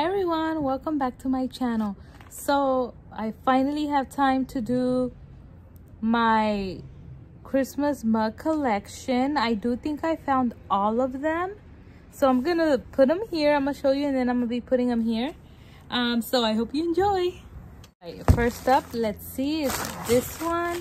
Hi everyone, welcome back to my channel. So I finally have time to do my Christmas mug collection. I do think I found all of them. So I'm gonna put them here. I'm gonna show you and then I'm gonna be putting them here. Um, so I hope you enjoy. First up, let's see, is this one.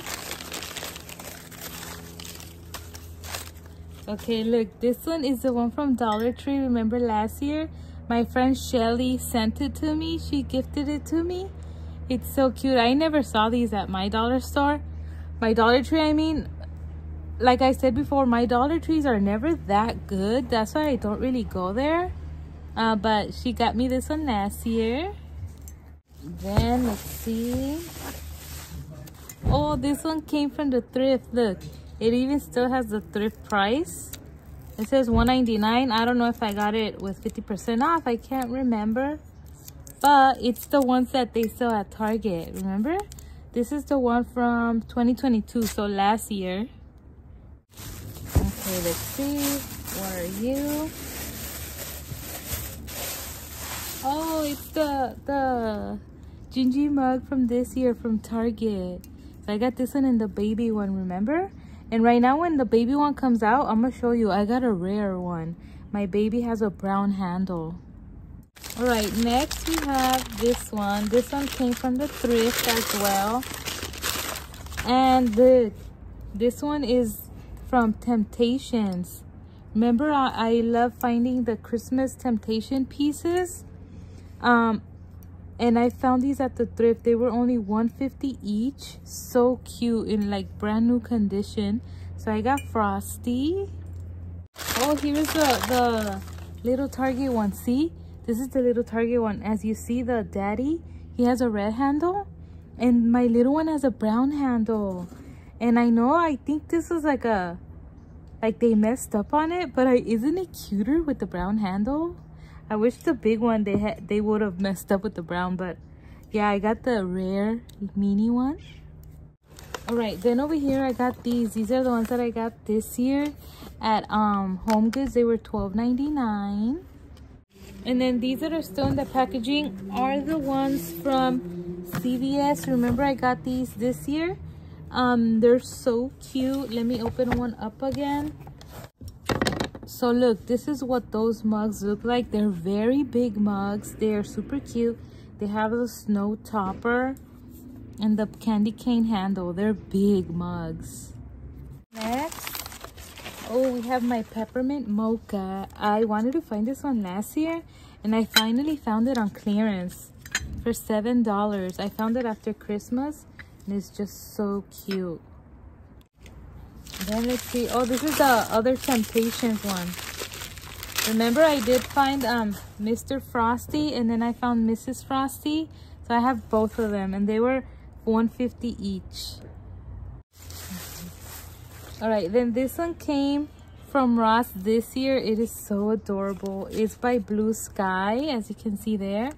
Okay, look, this one is the one from Dollar Tree. Remember last year? My friend Shelly sent it to me. She gifted it to me. It's so cute. I never saw these at my dollar store. My Dollar Tree, I mean, like I said before, my Dollar Trees are never that good. That's why I don't really go there. Uh, but she got me this one last year. Then, let's see. Oh, this one came from the thrift. Look, it even still has the thrift price. It says 199 I don't know if I got it with 50% off. I can't remember. But it's the ones that they sell at Target. Remember? This is the one from 2022. So last year. Okay, let's see. What are you? Oh, it's the the Gingy mug from this year from Target. So I got this one and the baby one, remember? And right now when the baby one comes out, I'm to show you. I got a rare one. My baby has a brown handle. Alright, next we have this one. This one came from the thrift as well. And the this one is from Temptations. Remember, I, I love finding the Christmas Temptation pieces. Um, and I found these at the thrift. They were only 150 each. So cute in like brand new condition. So I got Frosty. Oh, here's the, the little Target one. See? This is the little Target one. As you see, the daddy, he has a red handle. And my little one has a brown handle. And I know, I think this is like a, like they messed up on it. But I, isn't it cuter with the brown handle? I wish the big one they had they would have messed up with the brown, but yeah, I got the rare mini one. All right, then over here I got these. These are the ones that I got this year at um Home Goods. They were $12.99. And then these that are still in the packaging are the ones from CVS. Remember I got these this year. Um, they're so cute. Let me open one up again so look this is what those mugs look like. They're very big mugs. They are super cute. They have the snow topper and the candy cane handle. They're big mugs. Next. Oh we have my peppermint mocha. I wanted to find this one last year and i finally found it on clearance for seven dollars. I found it after christmas and it's just so cute then let's see. Oh, this is the other Temptations one. Remember I did find um Mr. Frosty and then I found Mrs. Frosty. So I have both of them and they were 150 each. All right, then this one came from Ross this year. It is so adorable. It's by Blue Sky, as you can see there.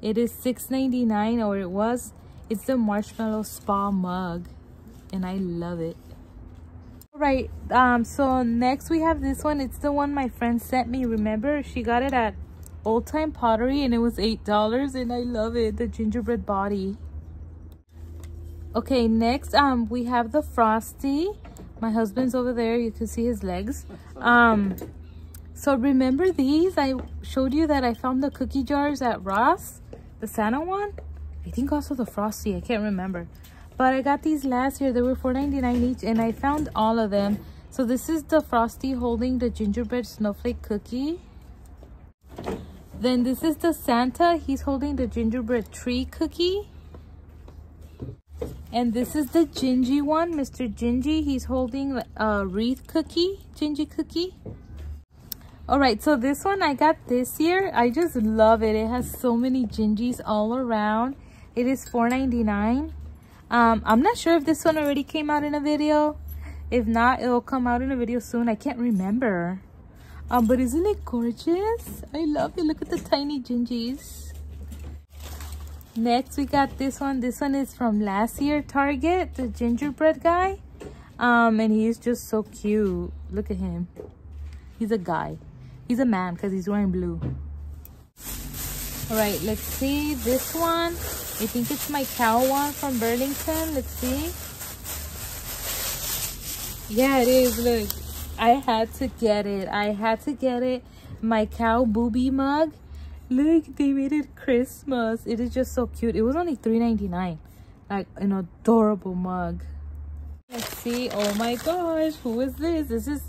It is $6.99 or it was. It's the Marshmallow Spa mug and I love it right um so next we have this one. It's the one my friend sent me. Remember? She got it at old time pottery and it was eight dollars and i love it. The gingerbread body. Okay next um we have the frosty. My husband's over there. You can see his legs. Um so remember these? I showed you that i found the cookie jars at ross the santa one? I think also the frosty. I can't remember but I got these last year. They were $4.99 each and I found all of them. So this is the Frosty holding the gingerbread snowflake cookie. Then this is the Santa. He's holding the gingerbread tree cookie. And this is the Gingy one, Mr. Gingy. He's holding a uh, wreath cookie, Gingy cookie. All right, so this one I got this year. I just love it. It has so many Gingys all around. It is $4.99. Um, I'm not sure if this one already came out in a video. If not, it'll come out in a video soon. I can't remember. Um, but isn't it gorgeous? I love it. Look at the tiny gingies. Next, we got this one. This one is from last year Target, the gingerbread guy. Um, and he's just so cute. Look at him. He's a guy. He's a man because he's wearing blue. All right, let's see this one. I think it's my cow one from Burlington. Let's see. Yeah, it is. Look, I had to get it. I had to get it. My cow booby mug. Look, they made it Christmas. It is just so cute. It was only $3.99. Like an adorable mug. Let's see. Oh my gosh, who is this? This is,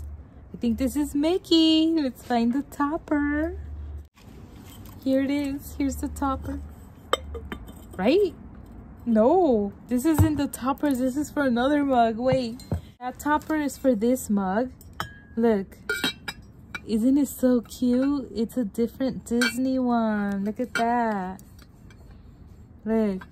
I think this is Mickey. Let's find the topper. Here it is. Here's the topper. Right? No, this isn't the toppers. This is for another mug. Wait, that topper is for this mug. Look, isn't it so cute? It's a different Disney one. Look at that. Look,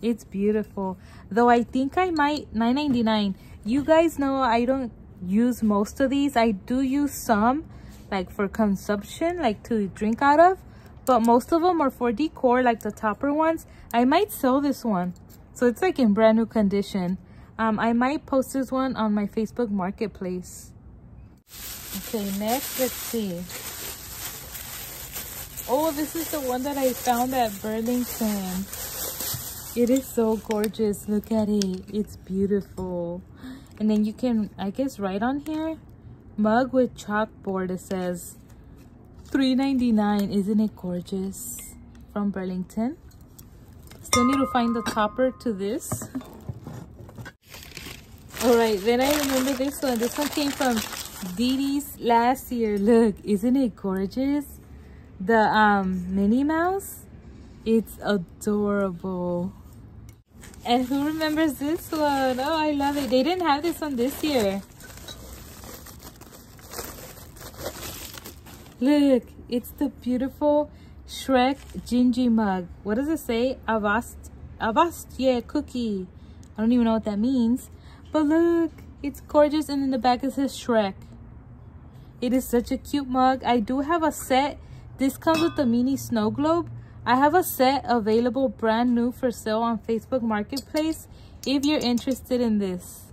it's beautiful. Though I think I might, $9.99. You guys know I don't use most of these. I do use some, like for consumption, like to drink out of but most of them are for decor like the topper ones. I might sell this one. So it's like in brand new condition. Um i might post this one on my facebook marketplace. Okay next let's see. Oh this is the one that i found at burlington. It is so gorgeous. Look at it. It's beautiful. And then you can i guess write on here mug with chalkboard it says $3.99. Isn't it gorgeous? From Burlington. Still need to find the topper to this. Alright, then I remember this one. This one came from dd's last year. Look, isn't it gorgeous? The um Minnie Mouse. It's adorable. And who remembers this one? Oh, I love it. They didn't have this one this year. Look, it's the beautiful Shrek Gingy mug. What does it say? Avast, Avast, yeah, cookie. I don't even know what that means. But look, it's gorgeous. And in the back it says Shrek. It is such a cute mug. I do have a set. This comes with the mini snow globe. I have a set available brand new for sale on Facebook Marketplace if you're interested in this.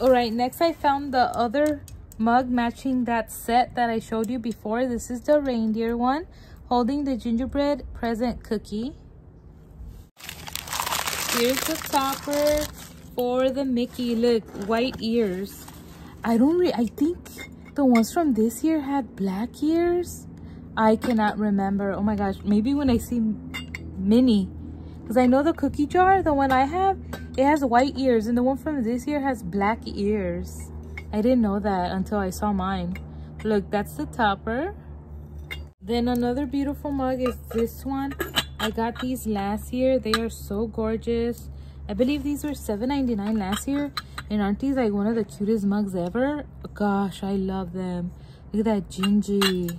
Alright, next I found the other mug matching that set that I showed you before. This is the reindeer one holding the gingerbread present cookie. Here's the topper for the Mickey. Look, white ears. I don't re I think the ones from this year had black ears. I cannot remember. Oh my gosh, maybe when I see Minnie. Because I know the cookie jar, the one I have, it has white ears. And the one from this year has black ears. I didn't know that until I saw mine. Look, that's the topper. Then another beautiful mug is this one. I got these last year. They are so gorgeous. I believe these were $7.99 last year. And aren't these like one of the cutest mugs ever? Gosh, I love them. Look at that gingy.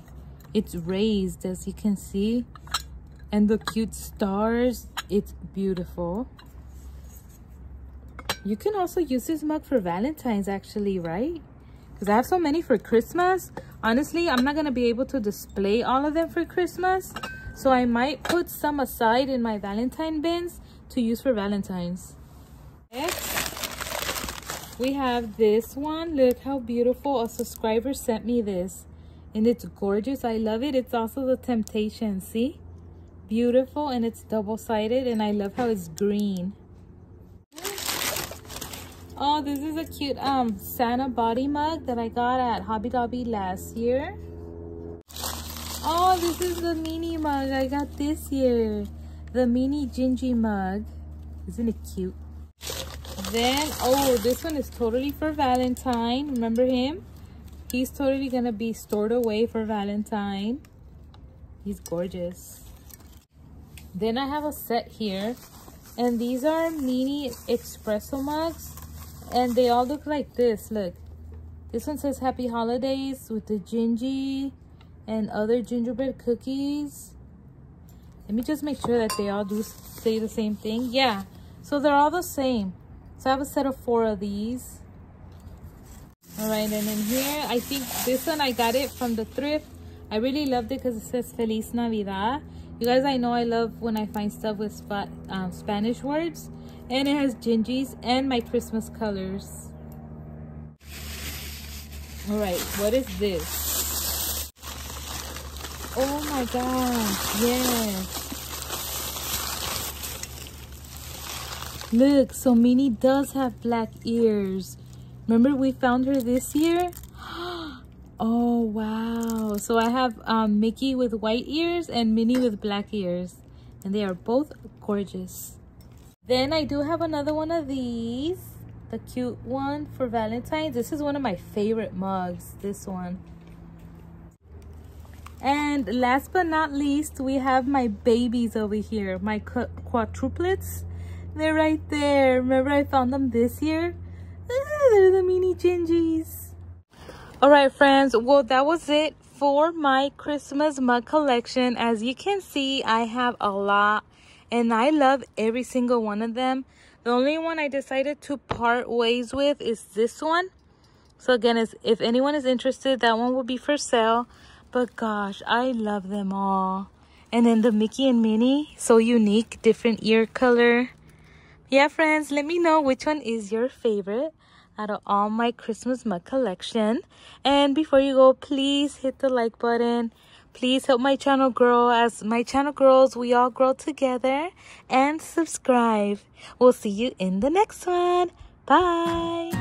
It's raised as you can see. And the cute stars. It's beautiful. You can also use this mug for Valentine's actually, right? Because I have so many for Christmas. Honestly, I'm not going to be able to display all of them for Christmas. So I might put some aside in my Valentine bins to use for Valentine's. Next, we have this one. Look how beautiful. A subscriber sent me this. And it's gorgeous. I love it. It's also the Temptation. See? Beautiful. And it's double-sided. And I love how it's green. Oh, this is a cute um Santa body mug that I got at Hobby Lobby last year. Oh, this is the mini mug I got this year. The mini Gingy mug. Isn't it cute? Then, oh, this one is totally for Valentine. Remember him? He's totally gonna be stored away for Valentine. He's gorgeous. Then I have a set here. And these are mini espresso mugs and they all look like this. Look. This one says happy holidays with the gingy and other gingerbread cookies. Let me just make sure that they all do say the same thing. Yeah. So they're all the same. So i have a set of four of these. All right and in here i think this one i got it from the thrift. I really loved it because it says feliz navidad. You guys i know i love when i find stuff with sp um, spanish words and it has gingies and my Christmas colors. All right, what is this? Oh my gosh, yes. Look, so Minnie does have black ears. Remember we found her this year? Oh, wow. So I have um, Mickey with white ears and Minnie with black ears. And they are both gorgeous. Then I do have another one of these. The cute one for Valentine's. This is one of my favorite mugs. This one. And last but not least, we have my babies over here. My quadruplets. They're right there. Remember I found them this year? Ah, they're the mini gingies. Alright friends, well that was it for my Christmas mug collection. As you can see, I have a lot and I love every single one of them. The only one I decided to part ways with is this one. So again, is if anyone is interested, that one will be for sale. But gosh, I love them all. And then the Mickey and Minnie, so unique, different ear color yeah friends let me know which one is your favorite out of all my christmas mug collection and before you go please hit the like button please help my channel grow. As my channel grows we all grow together. And subscribe. We'll see you in the next one. Bye